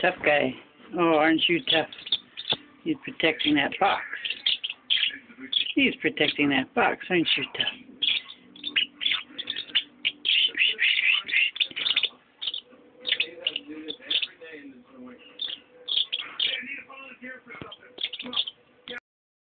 tough guy. Oh, aren't you tough? He's protecting that box. He's protecting that box, aren't you tough?